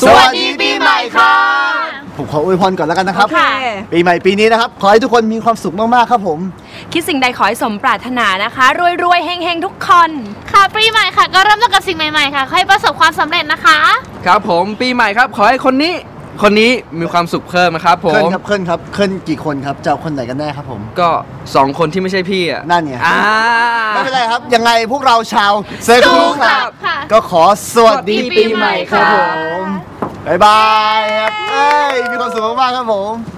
สวัสดีปีใหม่ค่ะ ผมขออวยพรก่อนแล้วกันนะครับโอเคปีใหม่ปีนี้นะครับ ขอให้ทุกคนมีความสุขมาก ๆ ครับผม คิดสิ่งใดขอให้สมปรารถนานะคะ รวยรวยๆเฮงเฮงๆ ทุกคน ค่ะปีใหม่ค่ะ ก็เริ่มต้นกับสิ่งใหม่ๆค่ะ ขอให้ประสบความสำเร็จนะคะ ครับผมปีใหม่ครับ ขอให้คนนี้ คนนี้มีความสุขเพิ่มนะครับผเคลื่อนม ครับเคลื่อนครับเคลื่อนกี่คนครับจะเอาคนไหนกันแน่ครับผม ก็สองคนที่ไม่ใช่พี่อะนั่นไง อ่า ไม่เป็นไรครับ ยังไงพวกเราชาวเซอร์คูคครัรับบค่ะ ก็ขอสวัสดีสวัสดีปีใหม่ครับปีผใหม่มบ๊ายบายครับเอ้ยมีความสุขมากๆครับผม